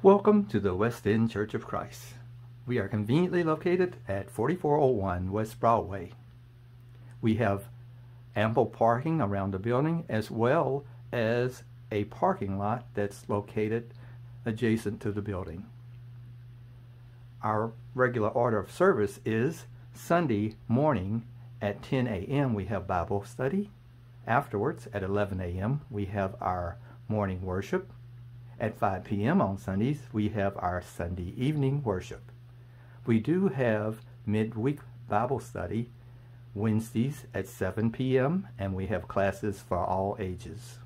Welcome to the West End Church of Christ. We are conveniently located at 4401 West Broadway. We have ample parking around the building as well as a parking lot that's located adjacent to the building. Our regular order of service is Sunday morning at 10 a.m. we have Bible study. Afterwards at 11 a.m. we have our morning worship. At 5 p.m. on Sundays we have our Sunday evening worship. We do have midweek Bible study Wednesdays at 7 p.m. and we have classes for all ages.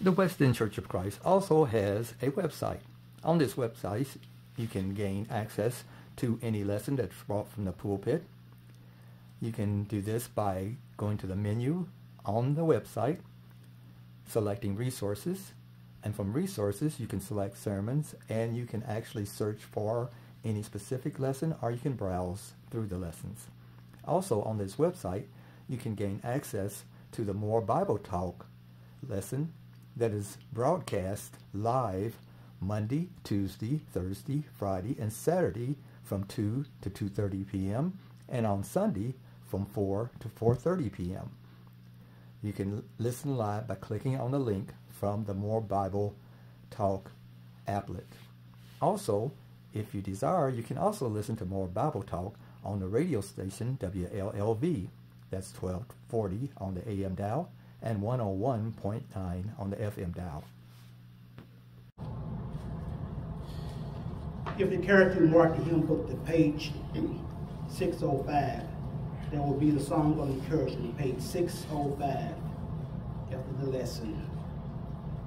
The West End Church of Christ also has a website. On this website, you can gain access to any lesson that's brought from the pulpit. You can do this by going to the menu on the website, selecting resources, and from resources you can select sermons and you can actually search for any specific lesson or you can browse through the lessons. Also on this website you can gain access to the More Bible Talk lesson that is broadcast live Monday, Tuesday, Thursday, Friday, and Saturday from 2 to 2.30 p.m. and on Sunday from 4 to 4.30 p.m. You can listen live by clicking on the link from the More Bible Talk applet. Also, if you desire, you can also listen to more Bible Talk on the radio station WLLV. That's 1240 on the AM dial and 101.9 on the FM dial. If the character mark the hymn book to page 605, that will be the song of encouragement, page 605 after the lesson.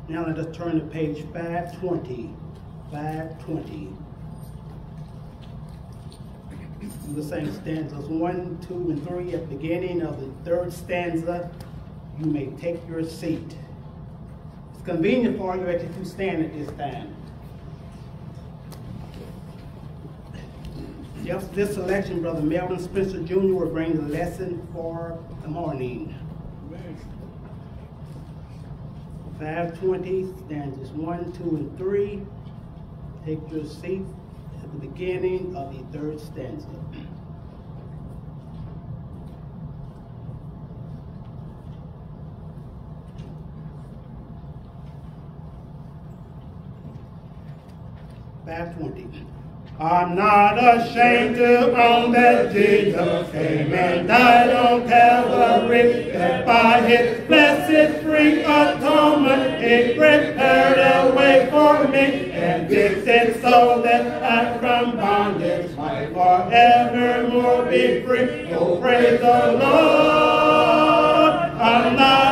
Now let us turn to page 520. 520. The same stanzas 1, 2, and 3 at the beginning of the third stanza. You may take your seat. It's convenient for you to stand at this time. Just this selection, Brother Melvin Spencer Jr. will bring the lesson for the morning. 520, stanzas 1, 2, and 3. Take your seat at the beginning of the third stanza. Five twenty. I'm not ashamed to own that Jesus came and died on Calvary, that by his blessed free atonement he prepared a way for me, and fixed it so that I from bondage might forevermore be free. Oh, praise the Lord! I'm not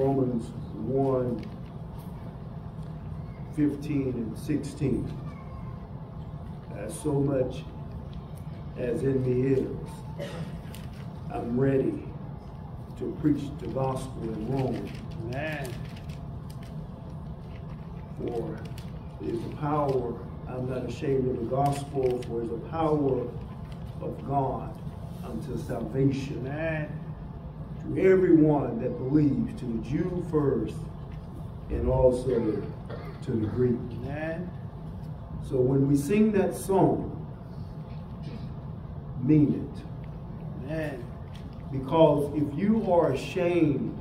Romans 1 15 and 16. As so much as in me is, I'm ready to preach the gospel in Rome. Amen. For is the power, I'm not ashamed of the gospel, for it is the power of God unto salvation Amen. To everyone that believes, to the Jew first, and also to the Greek. Amen. So when we sing that song, mean it. Amen. Because if you are ashamed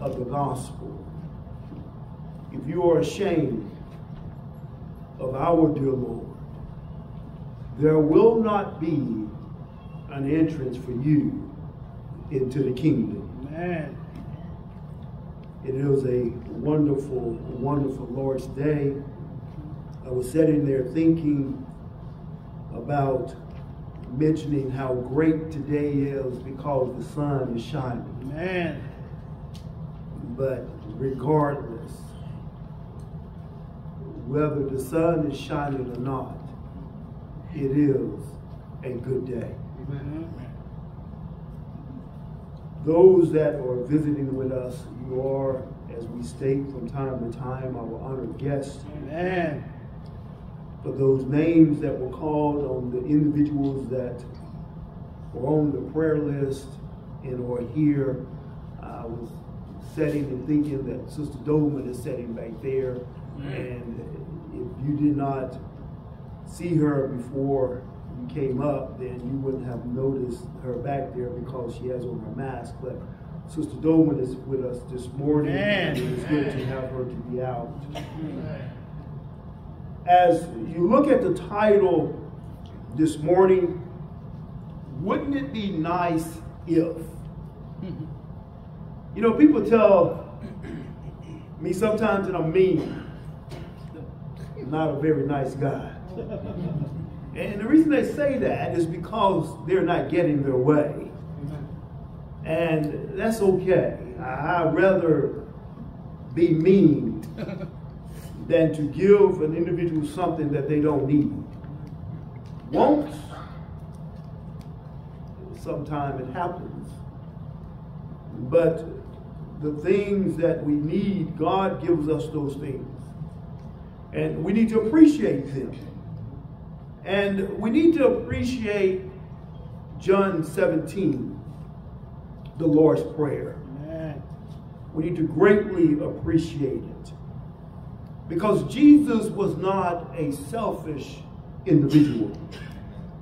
of the gospel, if you are ashamed of our dear Lord, there will not be an entrance for you into the kingdom. Amen. was a wonderful, wonderful Lord's Day. I was sitting there thinking about mentioning how great today is because the sun is shining. Amen. But regardless, whether the sun is shining or not, it is a good day. Amen. Those that are visiting with us, you are, as we state from time to time, our honored guests. Amen. For those names that were called on the individuals that were on the prayer list and are here, I was sitting and thinking that Sister Dolman is sitting back there. Mm. And if you did not see her before came up, then you wouldn't have noticed her back there because she has on her mask. But Sister Dolman is with us this morning, and it's good to have her to be out. As you look at the title this morning, wouldn't it be nice if? You know, people tell me sometimes that I'm mean, not a very nice guy. And the reason they say that is because they're not getting their way. And that's okay. I- I'd rather be mean than to give an individual something that they don't need. Wants, sometimes it happens. But the things that we need, God gives us those things. And we need to appreciate them. And we need to appreciate John 17, the Lord's Prayer. Amen. We need to greatly appreciate it. Because Jesus was not a selfish individual.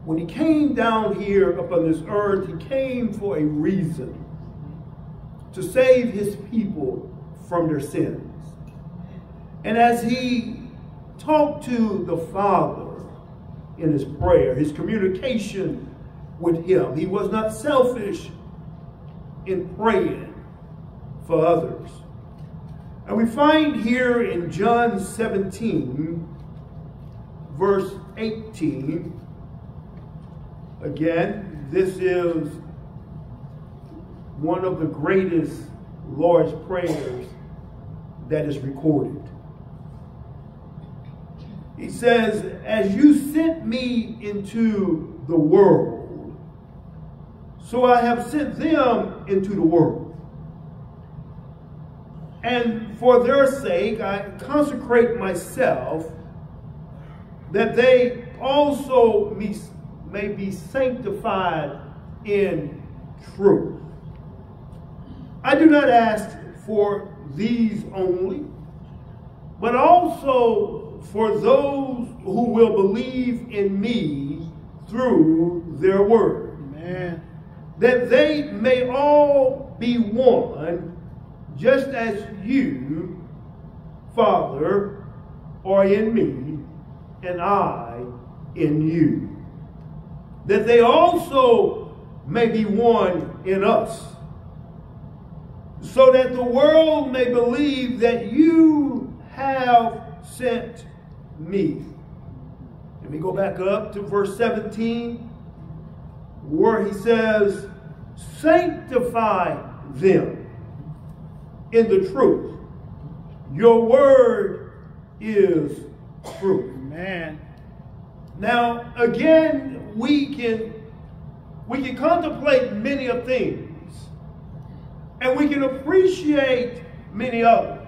When he came down here upon this earth, he came for a reason to save his people from their sins. And as he talked to the Father in his prayer, his communication with him, he was not selfish in praying for others. And we find here in John 17, verse 18, again, this is one of the greatest Lord's prayers that is recorded. He says, As you sent me into the world, so I have sent them into the world. And for their sake, I consecrate myself that they also may be sanctified in truth. I do not ask for these only, but also for those who will believe in me through their word Amen. that they may all be one, just as you, Father, are in me, and I in you. That they also may be one in us, so that the world may believe that you have sent me. Let me go back up to verse 17 where he says, Sanctify them in the truth. Your word is truth. Amen. Now, again, we can we can contemplate many of things, and we can appreciate many others.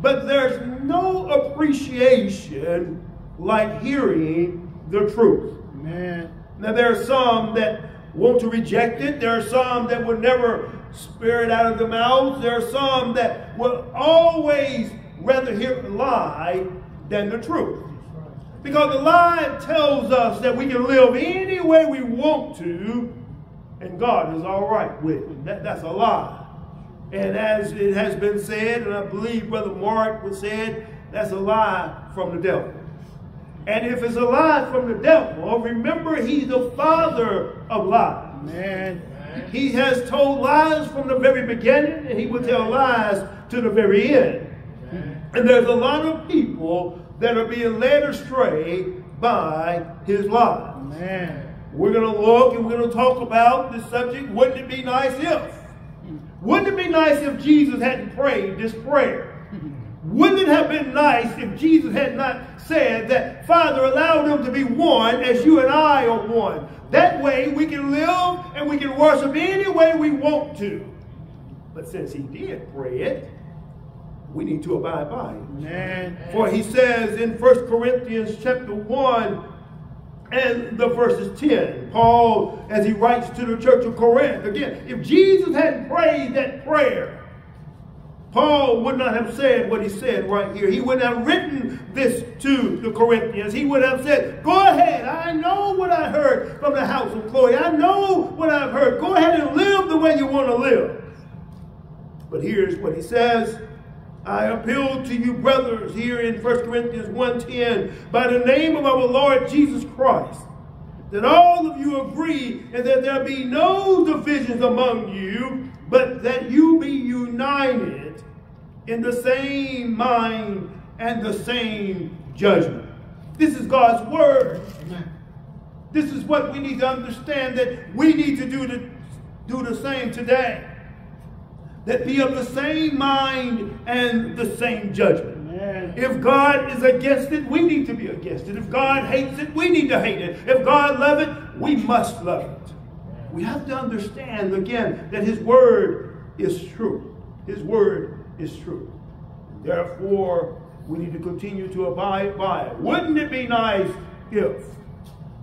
But there's no appreciation like hearing the truth. Amen. Now, there are some that want to reject it. There are some that will never spare it out of their mouths. There are some that will always rather hear a lie than the truth. Because the lie tells us that we can live any way we want to, and God is all right with it. That, that's a lie. And as it has been said, and I believe Brother Mark was said, that's a lie from the devil. And if it's a lie from the devil, remember he's the father of lies. Man. He has told lies from the very beginning, and he will tell lies to the very end. And there's a lot of people that are being led astray by his lies. Man. We're going to look and we're going to talk about this subject. Wouldn't it be nice if? Wouldn't it be nice if Jesus hadn't prayed this prayer? Wouldn't it have been nice if Jesus had not said that Father allow them to be one as you and I are one? That way we can live and we can worship any way we want to. But since he did pray it, we need to abide by it. Amen. For he says in 1 Corinthians chapter 1 and the verses 10, Paul, as he writes to the church of Corinth, again, if Jesus hadn't prayed that prayer, Paul would not have said what he said right here. He would have written this to the Corinthians. He would have said, Go ahead. I know what I heard from the house of Chloe. I know what I've heard. Go ahead and live the way you want to live. But here's what he says I appeal to you, brothers, here in 1 Corinthians 1.10, by the name of our Lord Jesus Christ, that all of you agree and that there be no divisions among you, but that you be united in the same mind and the same judgment. This is God's word. This is what we need to understand that we need to do, to do the same today that be of the same mind and the same judgment. Amen. If God is against it, we need to be against it. If God hates it, we need to hate it. If God loves it, we must love it. We have to understand again that His word is true. His word is true. Therefore, we need to continue to abide by it. Wouldn't it be nice if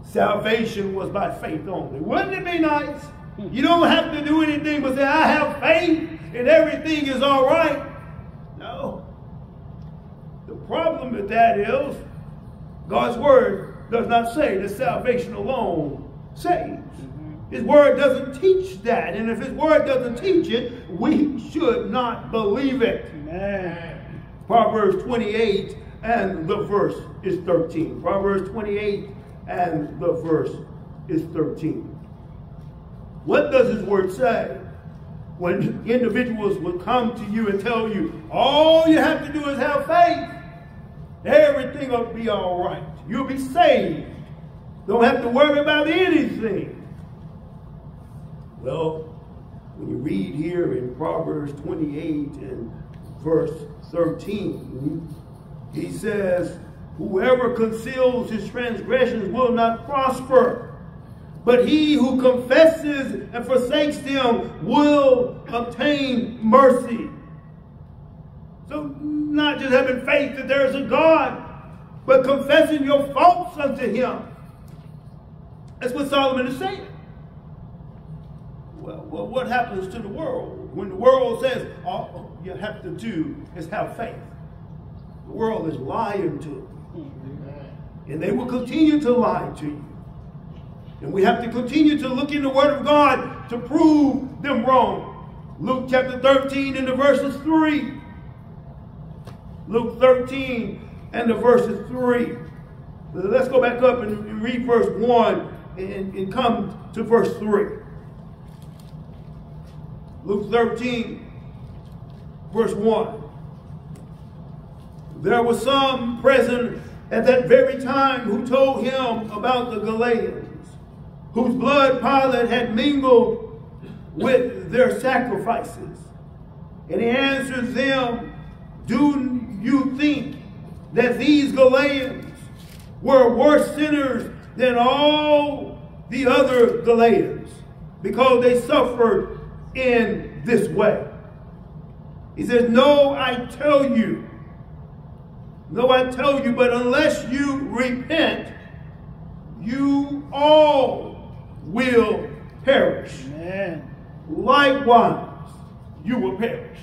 salvation was by faith only? Wouldn't it be nice? You don't have to do anything but say, I have faith and everything is all right. No. The problem with that is God's word does not say that salvation alone saves. Mm-hmm. His word doesn't teach that. And if his word doesn't teach it, we should not believe it. Amen. Proverbs 28 and the verse is 13. Proverbs 28 and the verse is 13. What does his word say? When individuals will come to you and tell you, all you have to do is have faith, everything will be all right. You'll be saved. Don't have to worry about anything. Well, when you read here in Proverbs 28 and verse 13, he says, Whoever conceals his transgressions will not prosper, but he who confesses and forsakes them will obtain mercy. So, not just having faith that there is a God, but confessing your faults unto him. That's what Solomon is saying. Well, well, what happens to the world when the world says all you have to do is have faith? The world is lying to you. And they will continue to lie to you. And we have to continue to look in the Word of God to prove them wrong. Luke chapter 13 and the verses 3. Luke 13 and the verses 3. Let's go back up and read verse 1 and, and come to verse 3. Luke 13, verse 1. There were some present at that very time who told him about the Galileans, whose blood Pilate had mingled with their sacrifices. And he answers them, Do you think that these Galileans were worse sinners than all the other Galileans because they suffered in this way? He says, No, I tell you. No, I tell you, but unless you repent, you all will perish. Amen. Likewise, you will perish.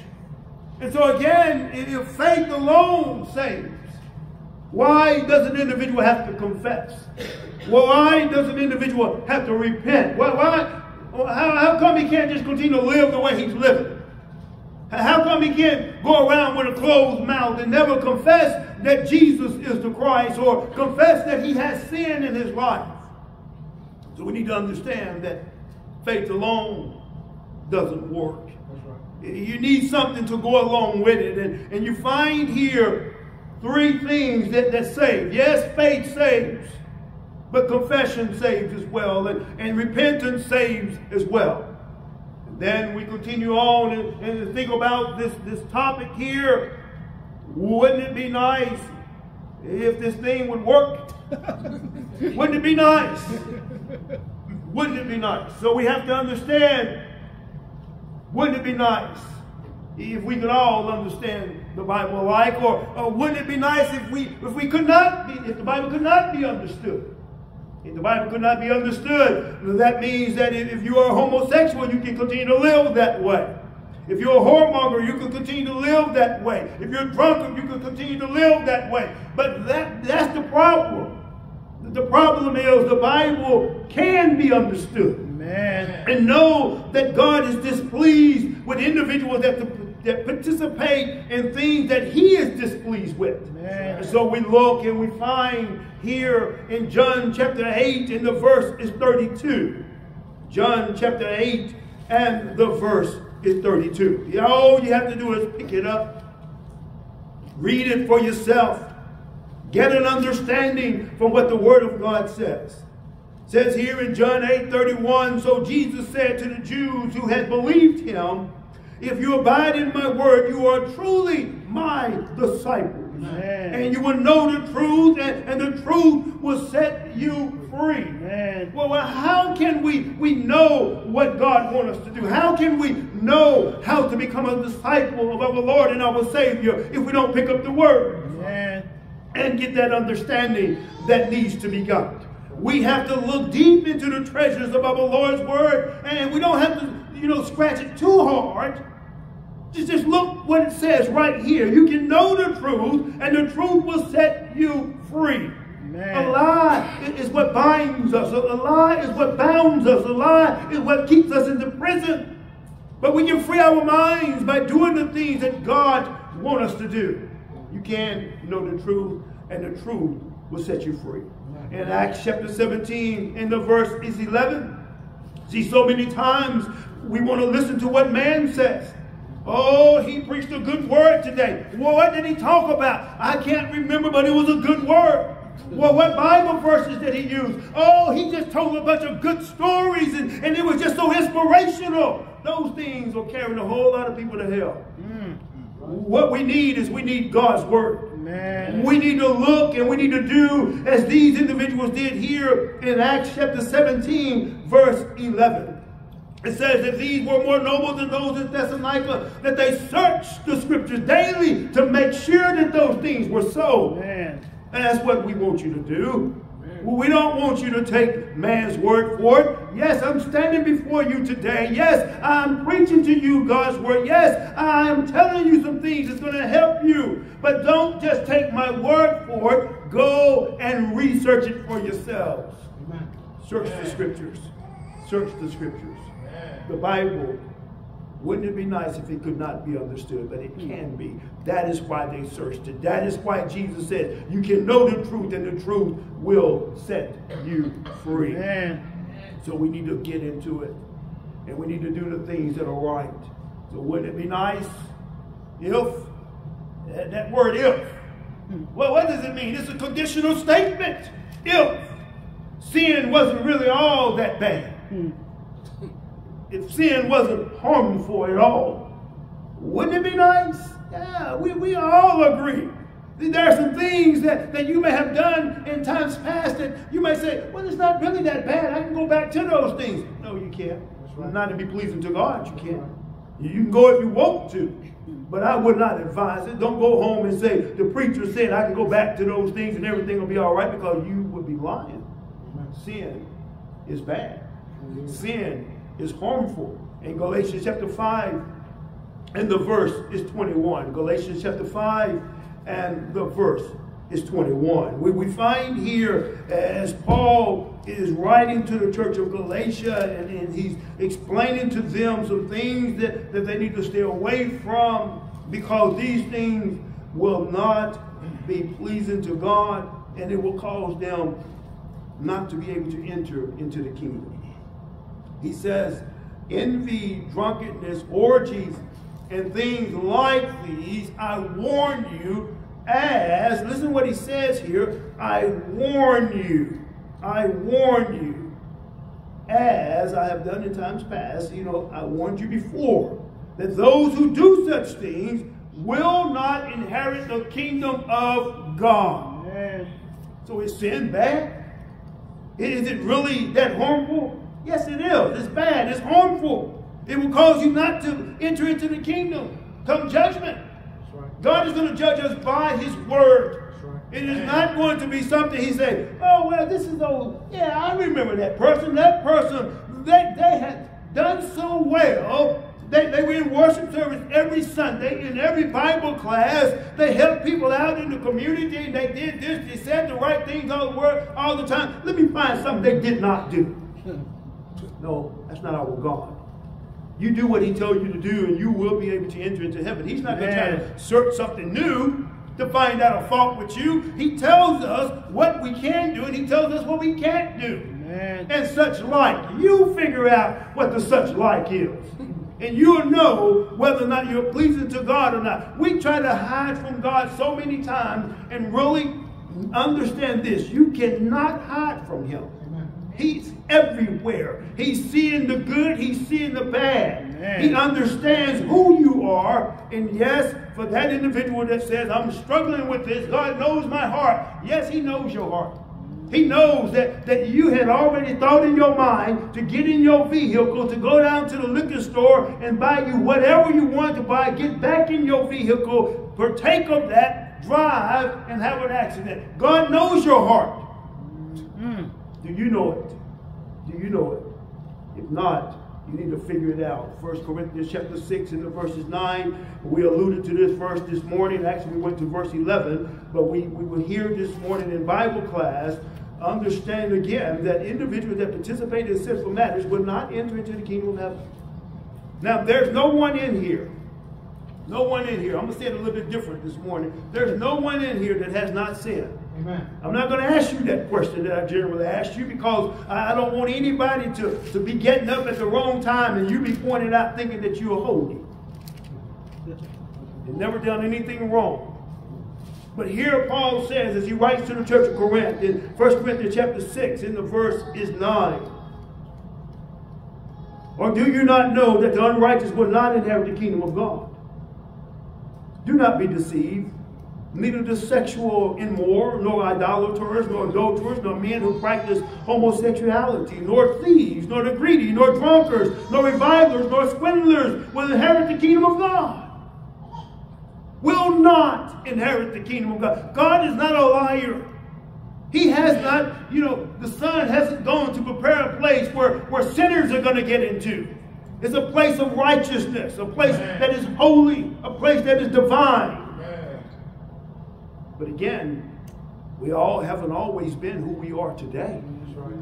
And so again, if faith alone saves, why does an individual have to confess? Why does an individual have to repent? Well, why? How, how come he can't just continue to live the way he's living? How come he can't go around with a closed mouth and never confess that Jesus is the Christ or confess that he has sin in his life? So we need to understand that faith alone doesn't work. Right. You need something to go along with it. And, and you find here three things that, that save. Yes, faith saves, but confession saves as well, and, and repentance saves as well. And then we continue on and, and think about this, this topic here. Wouldn't it be nice if this thing would work? Wouldn't it be nice? Wouldn't it be nice? So we have to understand wouldn't it be nice if we could all understand the Bible alike? Or, or wouldn't it be nice if we if we could not be, if the Bible could not be understood? If the Bible could not be understood, that means that if you are homosexual, you can continue to live that way. If you're a whoremonger, you can continue to live that way. If you're drunk, you can continue to live that way. But that, that's the problem. The problem is the Bible can be understood. Amen. And know that God is displeased with individuals that, that participate in things that he is displeased with. Amen. So we look and we find here in John chapter 8 and the verse is 32. John chapter 8 and the verse is 32. All you have to do is pick it up, read it for yourself, get an understanding from what the Word of God says. It says here in John 8 31, so Jesus said to the Jews who had believed him, If you abide in my word, you are truly my disciples. Amen. And you will know the truth, and, and the truth will set you free. Amen. Well, well, how can we, we know what God wants us to do? How can we know how to become a disciple of our Lord and our Savior if we don't pick up the Word. And get that understanding that needs to be got? We have to look deep into the treasures of our Lord's Word, and we don't have to, you know, scratch it too hard. Just, just look what it says right here. You can know the truth, and the truth will set you free. Amen. A lie is what binds us. A a lie is what bounds us. A lie is what keeps us in the prison. But we can free our minds by doing the things that God wants us to do. You can know the truth, and the truth will set you free. In Acts chapter 17, in the verse is 11. See, so many times we want to listen to what man says. Oh, he preached a good word today. Well, what did he talk about? I can't remember, but it was a good word. Well, what Bible verses did he use? Oh, he just told a bunch of good stories and, and it was just so inspirational. Those things will carry a whole lot of people to hell. Hmm. What we need is we need God's word. Amen. We need to look and we need to do as these individuals did here in Acts chapter 17, verse 11. It says that these were more noble than those in Thessalonica, that they searched the scriptures daily to make sure that those things were so. Amen. And that's what we want you to do. We don't want you to take man's word for it. Yes, I'm standing before you today. Yes, I'm preaching to you God's word. Yes, I'm telling you some things that's going to help you. But don't just take my word for it. Go and research it for yourselves. Search the scriptures. Search the scriptures. The Bible. Wouldn't it be nice if it could not be understood? But it can be. That is why they searched it. That is why Jesus said, You can know the truth, and the truth will set you free. Amen. So we need to get into it. And we need to do the things that are right. So wouldn't it be nice if, that, that word if, well, what does it mean? It's a conditional statement. If sin wasn't really all that bad, hmm. If sin wasn't harmful at all, Wouldn't it be nice? Yeah, we, we all agree. There are some things that, that you may have done in times past that you may say, well, it's not really that bad. I can go back to those things. No, you can't. Right. Not to be pleasing to God, you can't. You can go if you want to, but I would not advise it. Don't go home and say, the preacher said I can go back to those things and everything will be all right because you would be lying. Sin is bad. Sin is harmful. In Galatians chapter 5 and the verse is 21. Galatians chapter 5 and the verse is 21. We, we find here as Paul is writing to the church of Galatia and, and he's explaining to them some things that, that they need to stay away from because these things will not be pleasing to God and it will cause them not to be able to enter into the kingdom. He says, envy, drunkenness, orgies, and things like these, I warn you, as, listen what he says here, I warn you, I warn you, as I have done in times past, you know, I warned you before, that those who do such things will not inherit the kingdom of God. Amen. So is sin bad? Is it really that harmful? Yes, it is. It's bad. It's harmful. It will cause you not to enter into the kingdom come judgment. Right. God is going to judge us by his word. Right. It is not going to be something he said, oh, well, this is old. Yeah, I remember that person. That person, they, they had done so well. They, they were in worship service every Sunday, in every Bible class. They helped people out in the community. They did this. They said the right things all the, word, all the time. Let me find something they did not do. Hmm. No, that's not our God. You do what he tells you to do, and you will be able to enter into heaven. He's not going to try to search something new to find out a fault with you. He tells us what we can do, and he tells us what we can't do. Amen. And such like. You figure out what the such like is. and you'll know whether or not you're pleasing to God or not. We try to hide from God so many times and really understand this. You cannot hide from him. He's everywhere. He's seeing the good, he's seeing the bad. Amen. He understands who you are. And yes, for that individual that says, I'm struggling with this, God knows my heart. Yes, he knows your heart. He knows that, that you had already thought in your mind to get in your vehicle, to go down to the liquor store and buy you whatever you want to buy, get back in your vehicle, partake of that, drive, and have an accident. God knows your heart. Do you know it? Do you know it? If not, you need to figure it out. First Corinthians chapter 6 and the verses 9. We alluded to this verse this morning. Actually, we went to verse 11, but we, we were here this morning in Bible class. Understand again that individuals that participate in sinful matters will not enter into the kingdom of heaven. Now, there's no one in here. No one in here. I'm going to say it a little bit different this morning. There's no one in here that has not sinned. Amen. I'm not going to ask you that question that I generally ask you because I don't want anybody to, to be getting up at the wrong time and you be pointed out thinking that you're holy. You've never done anything wrong. But here Paul says, as he writes to the church of Corinth in 1 Corinthians chapter 6, in the verse is 9. Or do you not know that the unrighteous will not inherit the kingdom of God? Do not be deceived neither the sexual immoral, nor idolaters, nor adulterers, nor men who practice homosexuality, nor thieves, nor the greedy, nor drunkards, nor revilers, nor swindlers will inherit the kingdom of God. Will not inherit the kingdom of God. God is not a liar. He has not, you know, the Son hasn't gone to prepare a place where, where sinners are going to get into. It's a place of righteousness, a place that is holy, a place that is divine. But again, we all haven't always been who we are today. Right.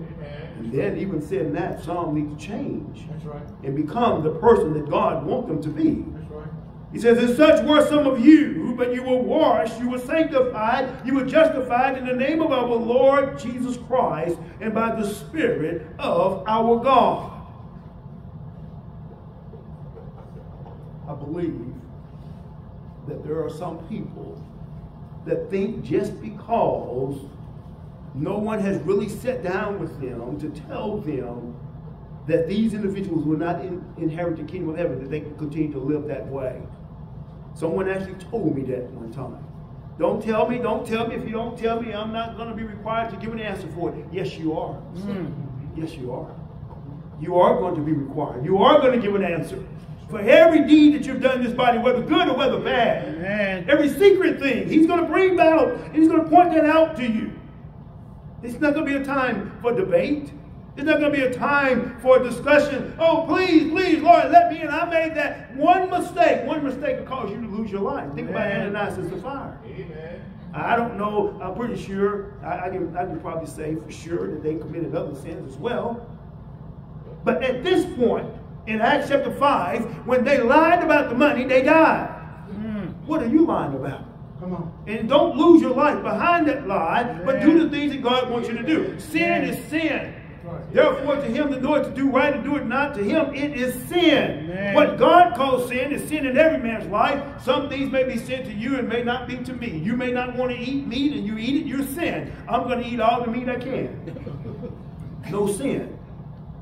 And then even saying that, some need to change right. and become the person that God wants them to be. Right. He says, And such were some of you, but you were washed, you were sanctified, you were justified in the name of our Lord Jesus Christ and by the Spirit of our God. I believe that there are some people that think just because no one has really sat down with them to tell them that these individuals will not in, inherit the kingdom of heaven, that they can continue to live that way. Someone actually told me that one time. Don't tell me, don't tell me. If you don't tell me, I'm not going to be required to give an answer for it. Yes, you are. Mm. Yes, you are. You are going to be required. You are going to give an answer for every deed that you've done in this body, whether good or whether bad. Amen. Every secret thing. He's going to bring about, and he's going to point that out to you. It's not going to be a time for debate. It's not going to be a time for discussion. Oh, please, please, Lord, let me in. I made that one mistake. One mistake will cause you to lose your life. Think Amen. about Ananias and Sapphira. Amen. I don't know. I'm pretty sure. I, I, can, I can probably say for sure that they committed other sins as well. But at this point, in Acts chapter 5, when they lied about the money, they died. Mm. What are you lying about? Come on. And don't lose your life behind that lie, yeah. but do the things that God wants you to do. Sin yeah. is sin. Therefore, to him that knoweth to do right and do it not, to him it is sin. Amen. What God calls sin is sin in every man's life. Some things may be sin to you and may not be to me. You may not want to eat meat and you eat it, you're sin. I'm going to eat all the meat I can. no sin.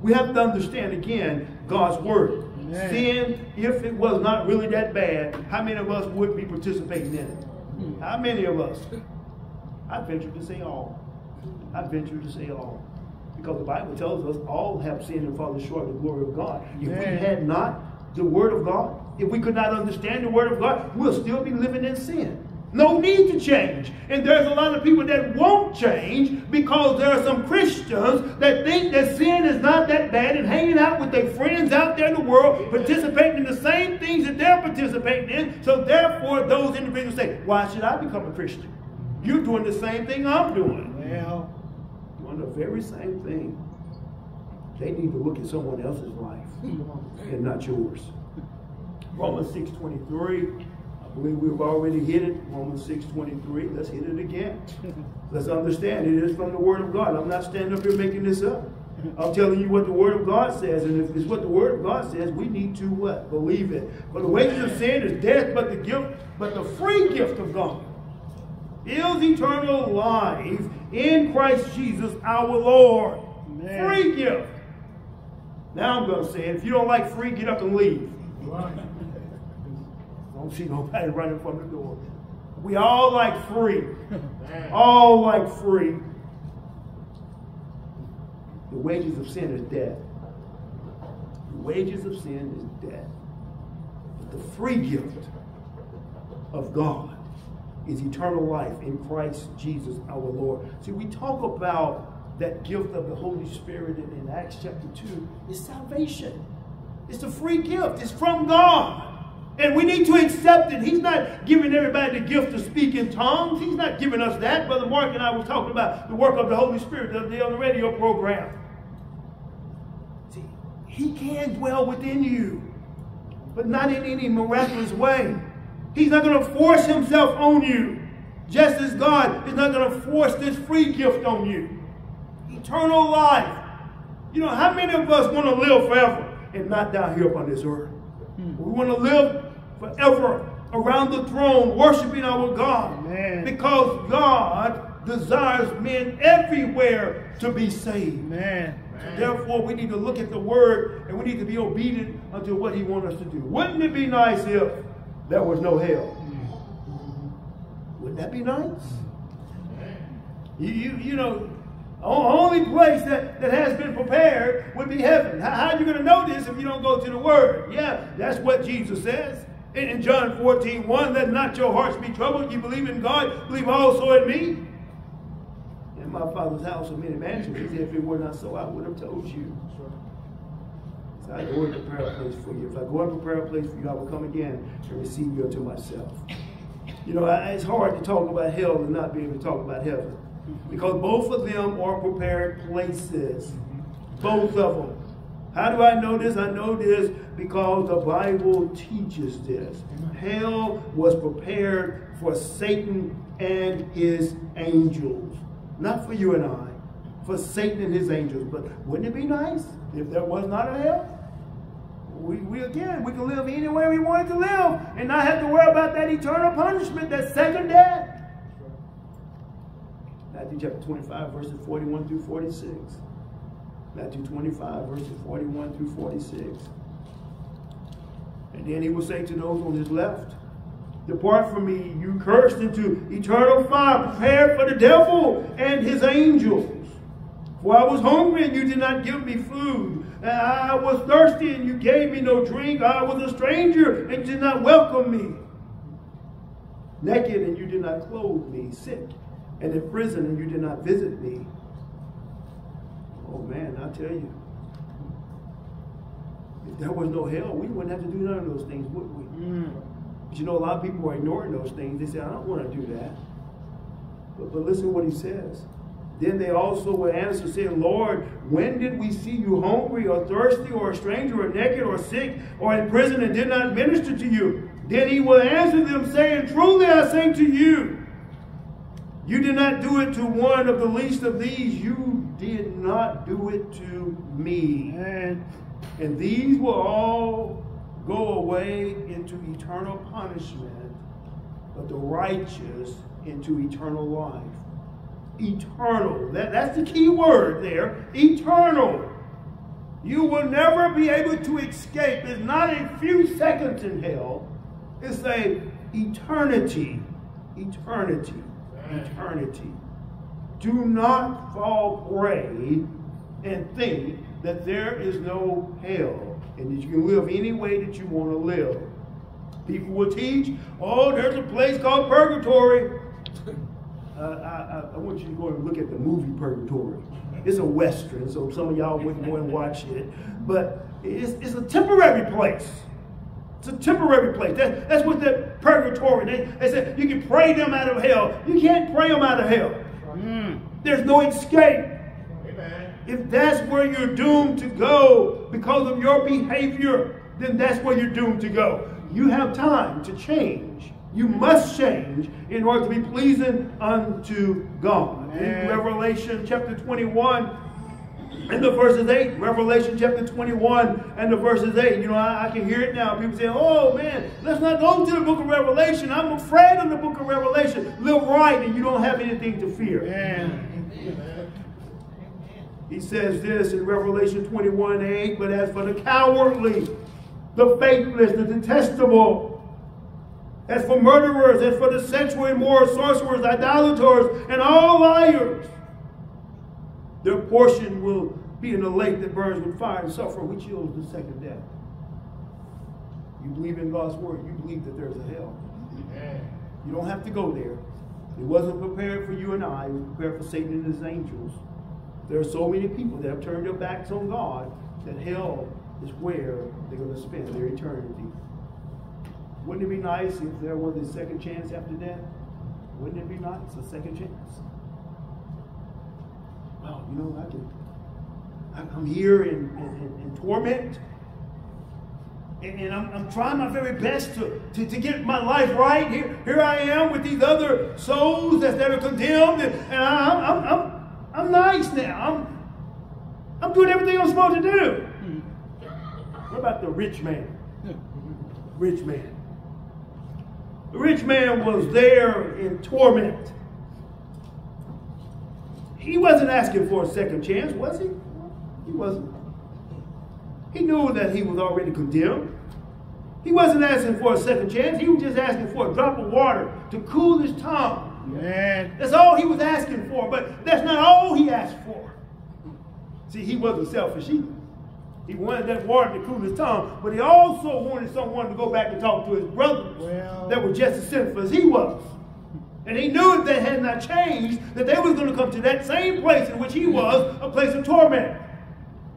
We have to understand again God's word. Amen. Sin, if it was not really that bad, how many of us would be participating in it? Hmm. How many of us? I venture to say all. I venture to say all. Because the Bible tells us all have sinned and fallen short of the glory of God. If we had not the word of God, if we could not understand the word of God, we'll still be living in sin. No need to change. And there's a lot of people that won't change because there are some Christians that think that sin is not that bad and hanging out with their friends out there in the world, participating in the same things that they're participating in. So therefore, those individuals say, why should I become a Christian? You're doing the same thing I'm doing. Well, doing the very same thing. They need to look at someone else's life and not yours. Romans 6 23 believe we've already hit it, Romans 6 23. Let's hit it again. Let's understand it is from the Word of God. I'm not standing up here making this up. I'm telling you what the Word of God says, and if it's what the Word of God says, we need to what? Believe it. But the wages of sin is death, but the gift, but the free gift of God is eternal life in Christ Jesus our Lord. Amen. Free gift. Now I'm going to say it. If you don't like free, get up and leave. Right don't see nobody running from the door. We all like free. all like free. The wages of sin is death. The wages of sin is death. But the free gift of God is eternal life in Christ Jesus our Lord. See, we talk about that gift of the Holy Spirit in, in Acts chapter 2 is salvation. It's a free gift. It's from God. And we need to accept it. He's not giving everybody the gift to speak in tongues. He's not giving us that. Brother Mark and I were talking about the work of the Holy Spirit the other day on the radio program. See, he can dwell within you, but not in any miraculous way. He's not going to force himself on you, just as God is not going to force this free gift on you. Eternal life. You know, how many of us want to live forever and not die here upon this earth? Hmm. We want to live forever around the throne, worshiping our God. Amen. Because God desires men everywhere to be saved. Amen. Therefore, we need to look at the word and we need to be obedient unto what he wants us to do. Wouldn't it be nice if there was no hell? Wouldn't that be nice? You, you, you know, the only place that, that has been prepared would be heaven. How, how are you going to know this if you don't go to the Word? Yeah, that's what Jesus says. In, John 14, 1, let not your hearts be troubled. You believe in God, believe also in me. In my Father's house are many mansions. If it were not so, I would have told you. So I go and prepare a place for you. If I go and prepare a place for you, I will come again and receive you unto myself. You know, it's hard to talk about hell and not be able to talk about heaven. Because both of them are prepared places. Both of them. How do I know this? I know this because the Bible teaches this. Hell was prepared for Satan and his angels. Not for you and I, for Satan and his angels. But wouldn't it be nice if there was not a hell? We, we again, we can live anywhere we wanted to live and not have to worry about that eternal punishment, that second death. Matthew chapter 25, verses 41 through 46. Matthew 25, verses 41 through 46. And then he will say to those on his left, Depart from me, you cursed, into eternal fire, prepared for the devil and his angels. For I was hungry, and you did not give me food. And I was thirsty, and you gave me no drink. I was a stranger, and you did not welcome me. Naked, and you did not clothe me. Sick, and in prison, and you did not visit me. Oh man, I tell you. If there was no hell, we wouldn't have to do none of those things, would we? Mm. But you know, a lot of people are ignoring those things. They say, I don't want to do that. But, but listen to what he says. Then they also would answer, saying, Lord, when did we see you hungry or thirsty or a stranger or naked or sick or in prison and did not minister to you? Then he will answer them, saying, Truly I say to you, you did not do it to one of the least of these. You did not do it to me. And, and these will all go away into eternal punishment, but the righteous into eternal life. Eternal. That, that's the key word there. Eternal. You will never be able to escape. It's not a few seconds in hell. It's a eternity. Eternity. Eternity. Do not fall prey and think that there is no hell and that you can live any way that you want to live. People will teach, oh, there's a place called purgatory. Uh, I, I, want you to go and look at the movie Purgatory. It's a Western, so some of y'all wouldn't go and watch it. But it's, it's a temporary place. It's a temporary place. That, that's what the purgatory. They, they said you can pray them out of hell. You can't pray them out of hell. Mm. There's no escape. If that's where you're doomed to go because of your behavior, then that's where you're doomed to go. You have time to change. You must change in order to be pleasing unto God. In Revelation chapter 21, and the verses 8, Revelation chapter 21 and the verses 8. You know, I, I, can hear it now. People saying, oh man, let's not go to the book of Revelation. I'm afraid of the book of Revelation. Live right and you don't have anything to fear. Yeah. He says this in Revelation 21 8, but as for the cowardly, the faithless, the detestable, as for murderers, as for the sexual immoral, sorcerers, idolaters, and all liars, their portion will be in the lake that burns with fire and sulfur, which yields the second death. You believe in God's word, you believe that there's a hell. You don't have to go there. It wasn't prepared for you and I, it was prepared for Satan and his angels. There are so many people that have turned their backs on God that hell is where they're going to spend their eternity. Wouldn't it be nice if there was a second chance after death? Wouldn't it be nice, a second chance? Well, you know, I can, I'm here in, in, in torment. And, and I'm, I'm, trying my very best to, to, to, get my life right. Here, here I am with these other souls that, that are condemned, and, and I, I'm, I'm, I'm nice now. I'm, I'm doing everything I'm supposed to do. Hmm. What about the rich man? Rich man. The rich man was there in torment. He wasn't asking for a second chance, was he? He wasn't. He knew that he was already condemned. He wasn't asking for a second chance. He was just asking for a drop of water to cool his tongue. Man. That's all he was asking for, but that's not all he asked for. See, he wasn't selfish either. He wanted that water to cool his tongue, but he also wanted someone to go back and talk to his brothers well. that were just as sinful as he was. And he knew if they had not changed, that they was going to come to that same place in which he was, a place of torment.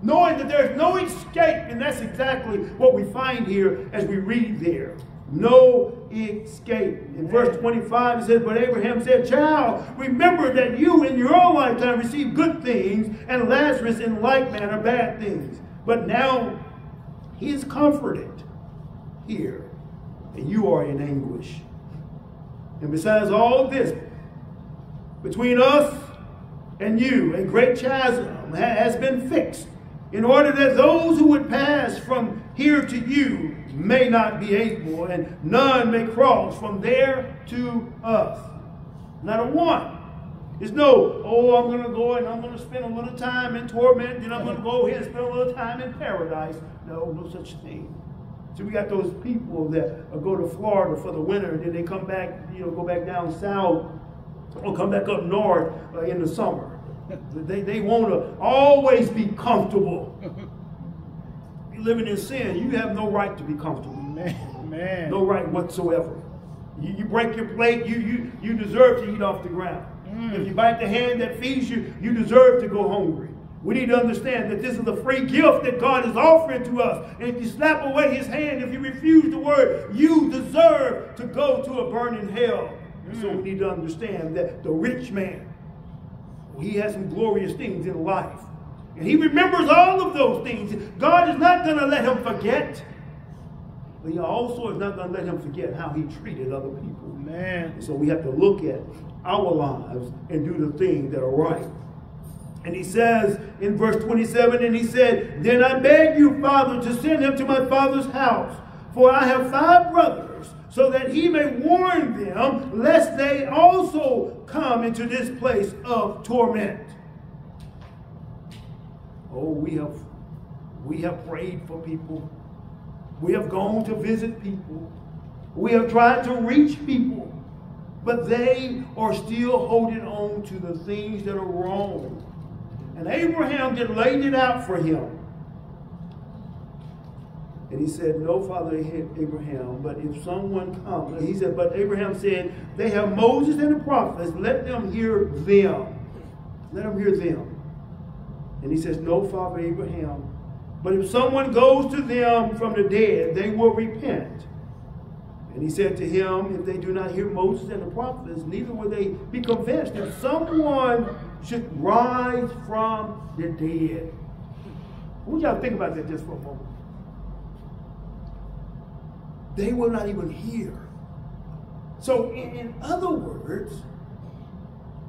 Knowing that there's no escape, and that's exactly what we find here as we read there no escape. In verse 25, it says, But Abraham said, Child, remember that you in your lifetime received good things, and Lazarus in like manner bad things. But now he is comforted here, and you are in anguish. And besides all this, between us and you, a great chasm has been fixed, in order that those who would pass from here to you may not be able, and none may cross from there to us. Not a one. It's no, oh, I'm going to go and I'm going to spend a little time in torment, then I'm going to go here and spend a little time in paradise. No, no such thing. So we got those people that go to Florida for the winter and then they come back, you know, go back down south or come back up north uh, in the summer. they, they want to always be comfortable. You're living in sin. You have no right to be comfortable. Man, man. No right whatsoever. You, you break your plate, you, you, you deserve to eat off the ground. Mm. If you bite the hand that feeds you, you deserve to go hungry. We need to understand that this is a free gift that God is offering to us. And if you slap away his hand, if you refuse the word, you deserve to go to a burning hell. Mm. So we need to understand that the rich man, he has some glorious things in life. And he remembers all of those things. God is not going to let him forget. But he also is not going to let him forget how he treated other people. Man. So we have to look at our lives and do the things that are right. And he says in verse 27, and he said, Then I beg you, Father, to send him to my father's house, for I have five brothers, so that he may warn them, lest they also come into this place of torment. Oh, we have we have prayed for people. We have gone to visit people. We have tried to reach people. But they are still holding on to the things that are wrong. And Abraham just laid it out for him. And he said, No, Father Abraham, but if someone comes, he said, But Abraham said, They have Moses and the prophets, let them hear them. Let them hear them. And he says, No, Father Abraham, but if someone goes to them from the dead, they will repent. And he said to him, If they do not hear Moses and the prophets, neither will they be convinced. If someone should rise from the dead. Want y'all think about that just for a moment. They will not even hear. So, in, in other words,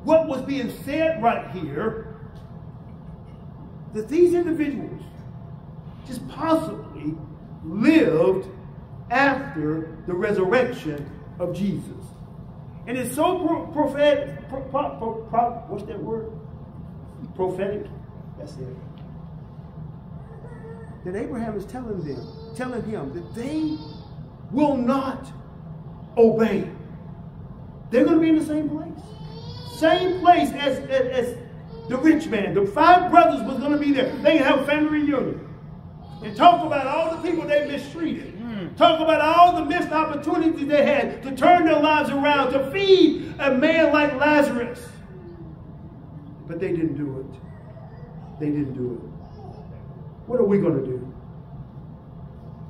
what was being said right here, that these individuals just possibly lived after the resurrection of Jesus. And it's so pro prophetic, pro pro pro what's that word? Prophetic. That's it. That Abraham is telling them, telling him that they will not obey. They're going to be in the same place. Same place as, as, as the rich man. The five brothers was going to be there. They can have a family reunion. And talk about all the people they mistreated. Talk about all the missed opportunities they had to turn their lives around, to feed a man like Lazarus. But they didn't do it. They didn't do it. What are we going to do?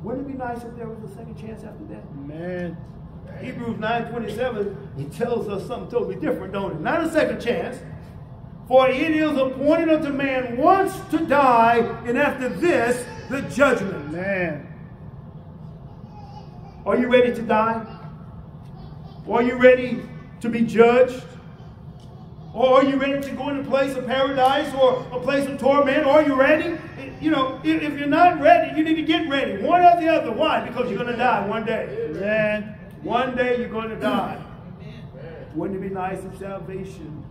Wouldn't it be nice if there was a second chance after that? Man. Hebrews 9.27, he tells us something totally different, don't it? Not a second chance. For it is appointed unto man once to die, and after this, the judgment. Man. Are you ready to die? Are you ready to be judged? Or are you ready to go in a place of paradise or a place of torment? Are you ready? You know, if, if you're not ready, you need to get ready. One or the other. Why? Because you're going to die one day. Man. One day you're going to die. Wouldn't it be nice if salvation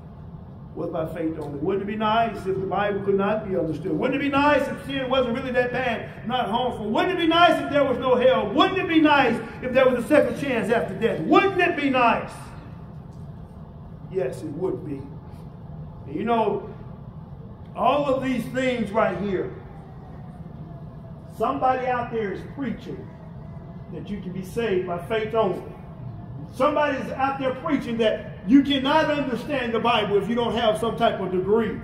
was by faith only. Wouldn't it be nice if the Bible could not be understood? Wouldn't it be nice if sin wasn't really that bad, not harmful? Wouldn't it be nice if there was no hell? Wouldn't it be nice if there was a second chance after death? Wouldn't it be nice? Yes, it would be. And you know, all of these things right here, somebody out there is preaching that you can be saved by faith only. Somebody's out there preaching that you cannot understand the Bible if you don't have some type of degree.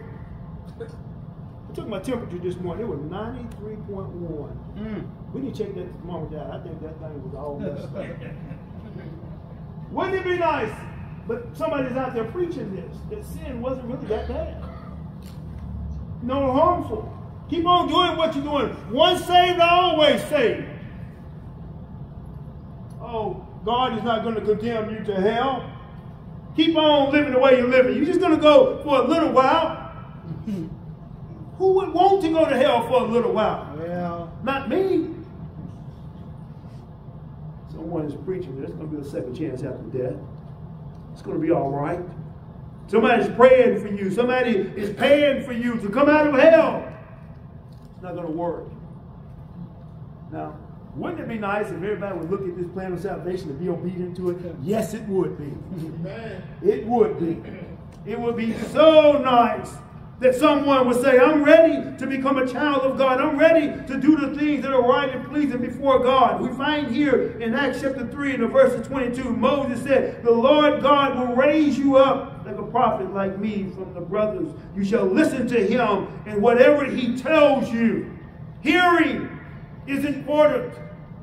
I took my temperature this morning. It was 93.1. Mm. We need to check that thermometer out. I think that thing was all messed up. Wouldn't it be nice? But somebody's out there preaching this, that sin wasn't really that bad. No harmful. Keep on doing what you're doing. Once saved, always saved. Oh, God is not going to condemn you to hell. Keep on living the way you're living. You're just going to go for a little while. Who would want to go to hell for a little while? Well, not me. Someone is preaching there's going to be a second chance after death. It's going to be all right. Somebody's praying for you. Somebody is paying for you to come out of hell. It's not going to work. Now, Wouldn't it be nice if everybody would look at this plan of salvation and be obedient to it? Yes, it would be. It would be. It would be so nice that someone would say, I'm ready to become a child of God. I'm ready to do the things that are right and pleasing before God. We find here in Acts chapter 3 and the verse of 22, Moses said, The Lord God will raise you up like a prophet like me from the brothers. You shall listen to him and whatever he tells you. Hearing is important.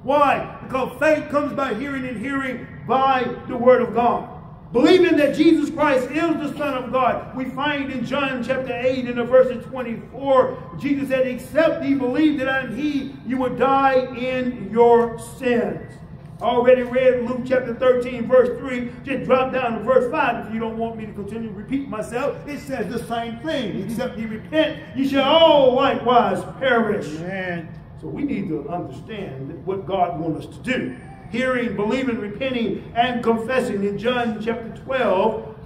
Why? Because faith comes by hearing and hearing by the word of God. Believing that Jesus Christ is the Son of God, we find in John chapter 8 in the verse 24, Jesus said, Except ye believe that I am he, you will die in your sins. Already read Luke chapter 13, verse 3. Just drop down to verse 5 if you don't want me to continue to repeat myself. It says the same thing. Except ye repent, ye shall all likewise perish. Man. So we need to understand what God wants us to do hearing, believing, repenting, and confessing. In John chapter 12,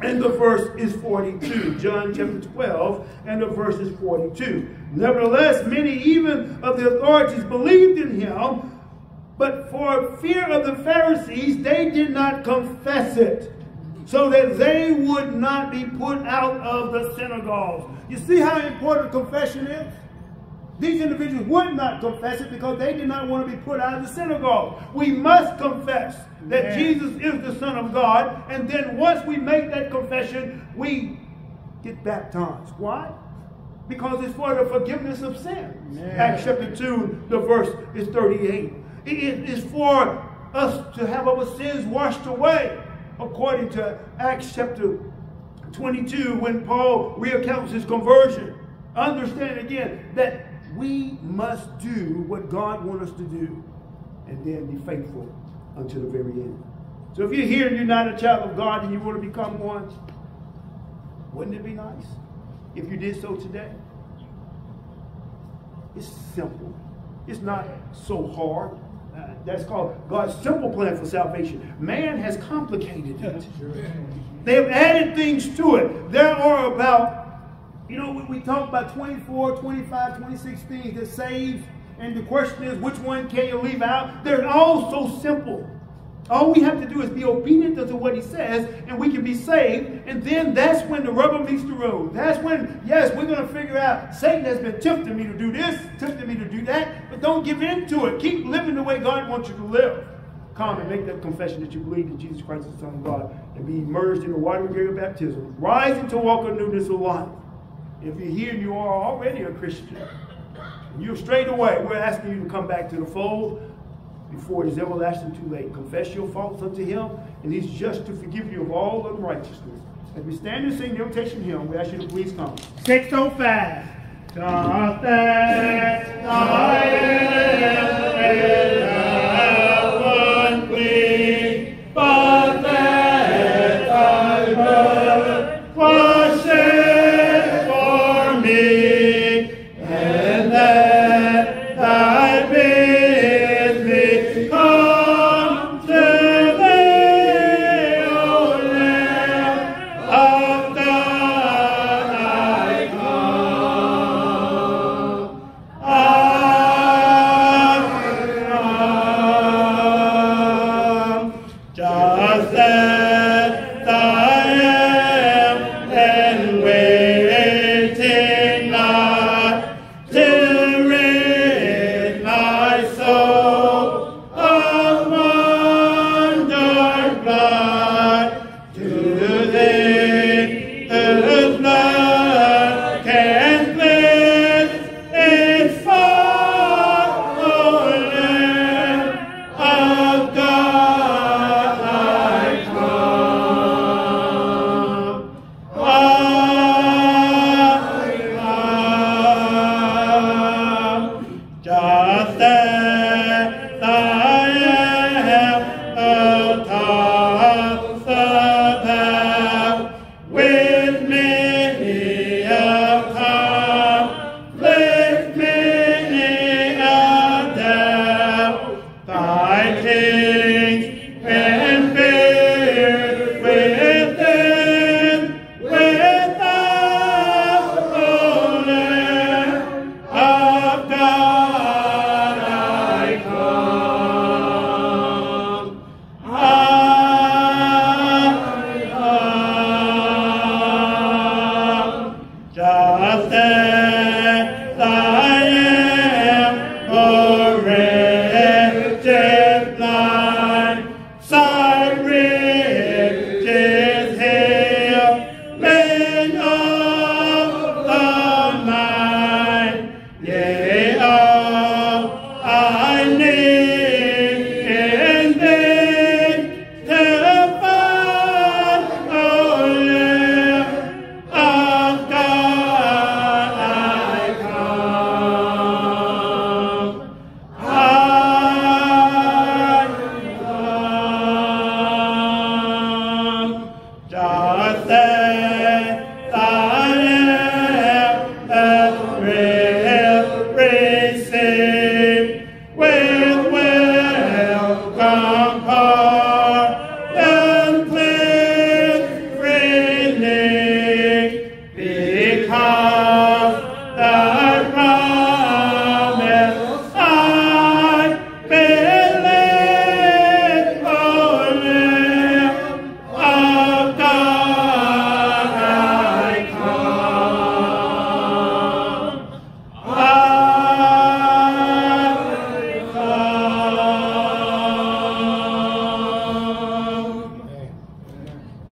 and the verse is 42. John chapter 12, and the verse is 42. Nevertheless, many even of the authorities believed in him, but for fear of the Pharisees, they did not confess it, so that they would not be put out of the synagogues. You see how important confession is? These individuals would not confess it because they did not want to be put out of the synagogue. We must confess that Jesus is the Son of God, and then once we make that confession, we get baptized. Why? Because it's for the forgiveness of sin. Acts chapter 2, the verse is 38. It is for us to have our sins washed away, according to Acts chapter 22, when Paul recounts his conversion. Understand again that we must do what God wants us to do and then be faithful until the very end. So if you're here and you're not a child of God and you want to become one, wouldn't it be nice if you did so today? It's simple. It's not so hard. Uh, that's called God's simple plan for salvation. Man has complicated it. They have added things to it. There are about you know, we, we talk about 24, 25, 26 things that saves, and the question is, which one can you leave out? They're all so simple. All we have to do is be obedient to what he says, and we can be saved. And then that's when the rubber meets the road. That's when, yes, we're going to figure out Satan has been tempting me to do this, tempting me to do that, but don't give in to it. Keep living the way God wants you to live. Come and make that confession that you believe that Jesus Christ is the Son of God and be immersed in the water of baptism. Rise into walk in newness of life. If you're here and you are already a Christian, you're straight away, we're asking you to come back to the fold before it is everlasting too late. Confess your faults unto him, and he's just to forgive you of all unrighteousness. As we stand and sing the invitation hymn, we ask you to please come. 605. God that